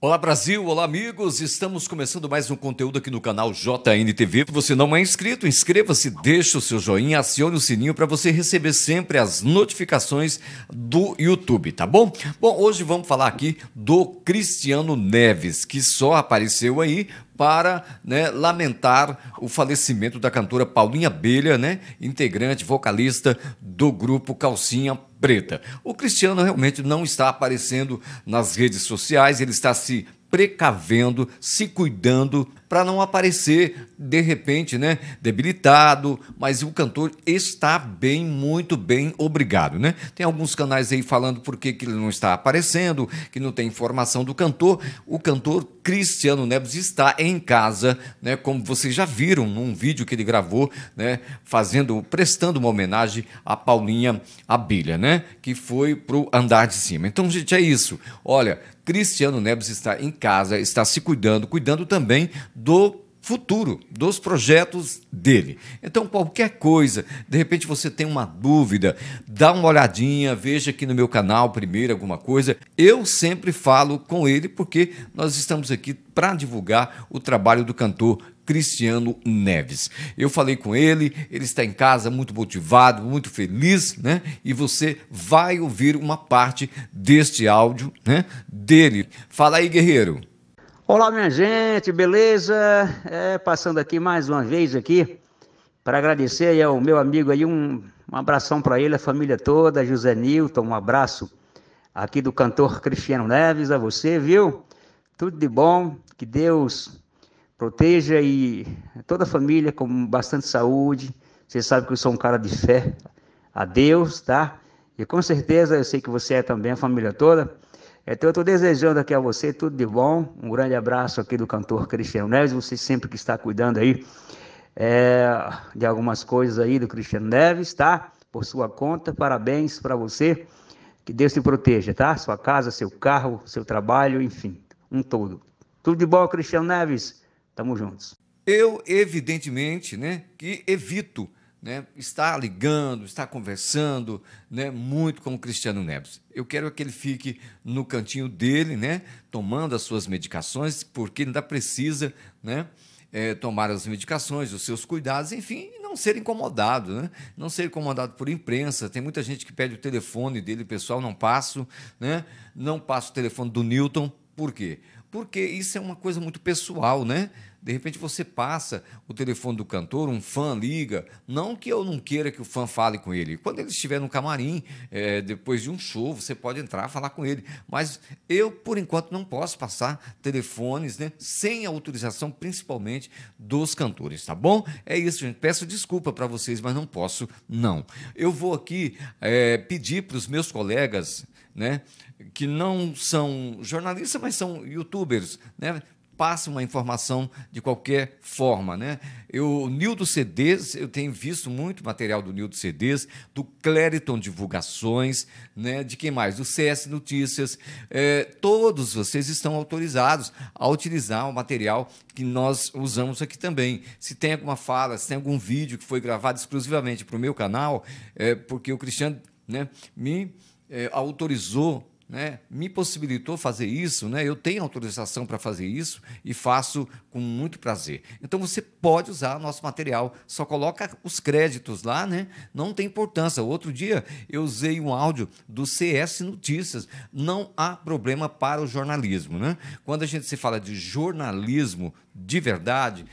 Olá Brasil, olá amigos, estamos começando mais um conteúdo aqui no canal JNTV. Se você não é inscrito, inscreva-se, deixe o seu joinha, acione o sininho para você receber sempre as notificações do YouTube, tá bom? Bom, hoje vamos falar aqui do Cristiano Neves, que só apareceu aí para né, lamentar o falecimento da cantora Paulinha Abelha, né, integrante, vocalista do grupo Calcinha preta. O Cristiano realmente não está aparecendo nas redes sociais, ele está se precavendo, se cuidando para não aparecer de repente, né, debilitado, mas o cantor está bem, muito bem, obrigado, né? Tem alguns canais aí falando por que, que ele não está aparecendo, que não tem informação do cantor. O cantor Cristiano Neves está em casa, né, como vocês já viram num vídeo que ele gravou, né, fazendo, prestando uma homenagem a Paulinha Abelha, né, que foi pro andar de cima. Então, gente, é isso. Olha, Cristiano Neves está em casa, está se cuidando, cuidando também do futuro, dos projetos dele. Então, qualquer coisa, de repente você tem uma dúvida, dá uma olhadinha, veja aqui no meu canal primeiro alguma coisa. Eu sempre falo com ele porque nós estamos aqui para divulgar o trabalho do cantor Cristiano Neves. Eu falei com ele, ele está em casa muito motivado, muito feliz, né? E você vai ouvir uma parte deste áudio, né? Dele. Fala aí, guerreiro. Olá, minha gente, beleza? É, passando aqui mais uma vez aqui para agradecer ao meu amigo aí um, um abração para ele, a família toda, José Nilton, um abraço aqui do cantor Cristiano Neves a você, viu? Tudo de bom, que Deus proteja e toda a família com bastante saúde. Você sabe que eu sou um cara de fé a Deus, tá? E com certeza eu sei que você é também, a família toda. Então eu estou desejando aqui a você tudo de bom. Um grande abraço aqui do cantor Cristiano Neves, você sempre que está cuidando aí é, de algumas coisas aí do Cristiano Neves, tá? Por sua conta, parabéns para você. Que Deus te proteja, tá? Sua casa, seu carro, seu trabalho, enfim, um todo. Tudo de bom, Cristiano Neves. Tamo juntos. Eu, evidentemente, né, que evito né, está ligando, está conversando né, muito com o Cristiano Neves. Eu quero que ele fique no cantinho dele, né, tomando as suas medicações, porque ainda precisa né, é, tomar as medicações, os seus cuidados, enfim, não ser incomodado, né? não ser incomodado por imprensa. Tem muita gente que pede o telefone dele, pessoal, não passo, né? não passo o telefone do Newton. Por quê? Porque isso é uma coisa muito pessoal, né? De repente você passa o telefone do cantor, um fã liga. Não que eu não queira que o fã fale com ele. Quando ele estiver no camarim, é, depois de um show, você pode entrar e falar com ele. Mas eu, por enquanto, não posso passar telefones né, sem autorização, principalmente dos cantores, tá bom? É isso, gente. Peço desculpa para vocês, mas não posso, não. Eu vou aqui é, pedir para os meus colegas, né, que não são jornalistas, mas são youtubers, né? Passa uma informação de qualquer forma. Né? Eu, Nildo CDs, eu tenho visto muito material do Nildo CDs, do Clériton Divulgações, né? de quem mais? Do CS Notícias. É, todos vocês estão autorizados a utilizar o material que nós usamos aqui também. Se tem alguma fala, se tem algum vídeo que foi gravado exclusivamente para o meu canal, é, porque o Cristiano né, me é, autorizou né, me possibilitou fazer isso, né, eu tenho autorização para fazer isso e faço com muito prazer. Então você pode usar nosso material, só coloca os créditos lá, né, não tem importância. Outro dia eu usei um áudio do CS Notícias, não há problema para o jornalismo. Né? Quando a gente se fala de jornalismo de verdade,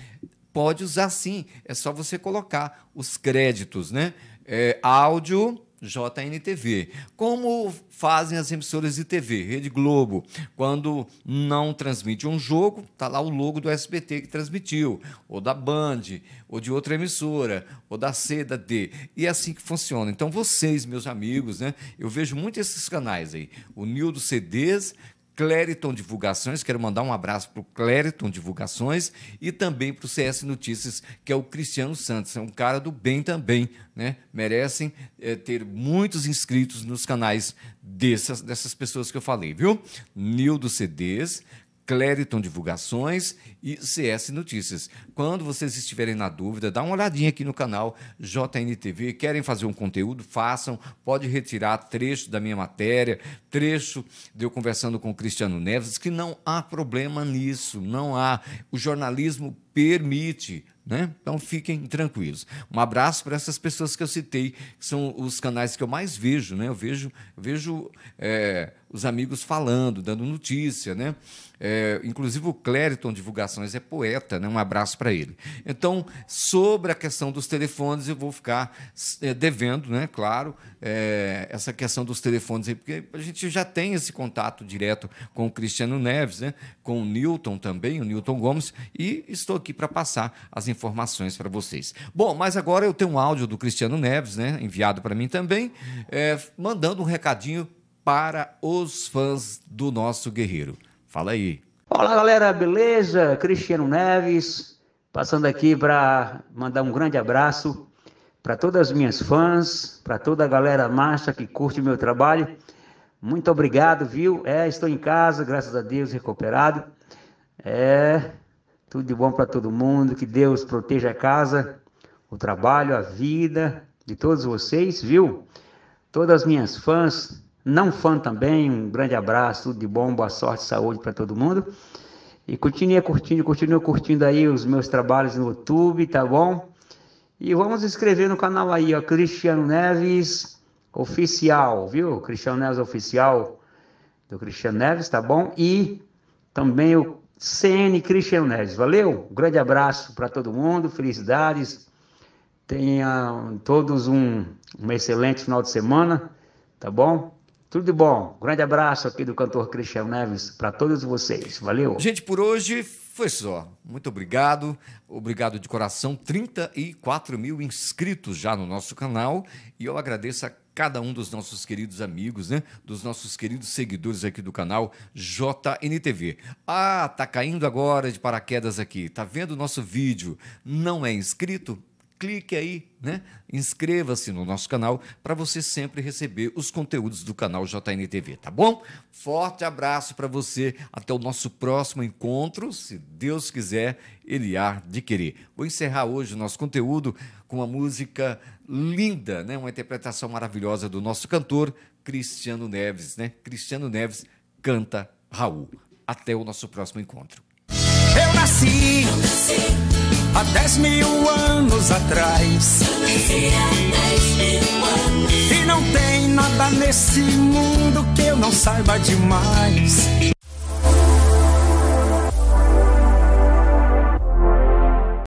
pode usar sim, é só você colocar os créditos, né? É, áudio JNTV. Como fazem as emissoras de TV, Rede Globo, quando não transmite um jogo, está lá o logo do SBT que transmitiu, ou da Band, ou de outra emissora, ou da C, da D. E é assim que funciona. Então, vocês, meus amigos, né? Eu vejo muito esses canais aí. O Nildo CDs, Clériton Divulgações, quero mandar um abraço para o Clériton Divulgações e também para o CS Notícias, que é o Cristiano Santos, é um cara do bem também, né? Merecem é, ter muitos inscritos nos canais dessas, dessas pessoas que eu falei, viu? Nildo CDs, Clériton Divulgações e CS Notícias. Quando vocês estiverem na dúvida, dá uma olhadinha aqui no canal JNTV. Querem fazer um conteúdo? Façam. Pode retirar trecho da minha matéria, trecho de eu conversando com o Cristiano Neves, que não há problema nisso. Não há. O jornalismo permite. Né? Então fiquem tranquilos. Um abraço para essas pessoas que eu citei, que são os canais que eu mais vejo. Né? Eu vejo, vejo é, os amigos falando, dando notícia. Né? É, inclusive o Clériton Divulgações é poeta, né? um abraço para ele. Então, sobre a questão dos telefones, eu vou ficar é, devendo, né? claro, é, essa questão dos telefones, aí, porque a gente já tem esse contato direto com o Cristiano Neves, né? com o Newton também, o Newton Gomes, e estou aqui para passar as informações para vocês. Bom, mas agora eu tenho um áudio do Cristiano Neves, né? enviado para mim também, é, mandando um recadinho para os fãs do nosso guerreiro. Fala aí. Olá, galera, beleza? Cristiano Neves, passando aqui para mandar um grande abraço para todas as minhas fãs, para toda a galera massa que curte o meu trabalho. Muito obrigado, viu? É, estou em casa, graças a Deus, recuperado. É, tudo de bom para todo mundo, que Deus proteja a casa, o trabalho, a vida de todos vocês, viu? Todas as minhas fãs, não fã também, um grande abraço, tudo de bom, boa sorte, saúde para todo mundo. E continue curtindo, continue curtindo aí os meus trabalhos no YouTube, tá bom? E vamos inscrever no canal aí, ó, Cristiano Neves Oficial, viu? Cristiano Neves Oficial do Cristiano Neves, tá bom? E também o CN Cristiano Neves, valeu? Um grande abraço para todo mundo, felicidades. Tenham todos um, um excelente final de semana, tá bom? Tudo de bom. grande abraço aqui do cantor Cristiano Neves para todos vocês. Valeu. Gente, por hoje foi só. Muito obrigado. Obrigado de coração. 34 mil inscritos já no nosso canal. E eu agradeço a cada um dos nossos queridos amigos, né? Dos nossos queridos seguidores aqui do canal JNTV. Ah, tá caindo agora de paraquedas aqui. Tá vendo o nosso vídeo? Não é inscrito? Clique aí, né? Inscreva-se no nosso canal para você sempre receber os conteúdos do canal JNTV, tá bom? Forte abraço para você, até o nosso próximo encontro, se Deus quiser, ele há de querer. Vou encerrar hoje o nosso conteúdo com uma música linda, né? Uma interpretação maravilhosa do nosso cantor Cristiano Neves, né? Cristiano Neves canta Raul. Até o nosso próximo encontro. Eu nasci, eu nasci há 10 mil anos atrás. E não tem nada nesse mundo que eu não saiba demais.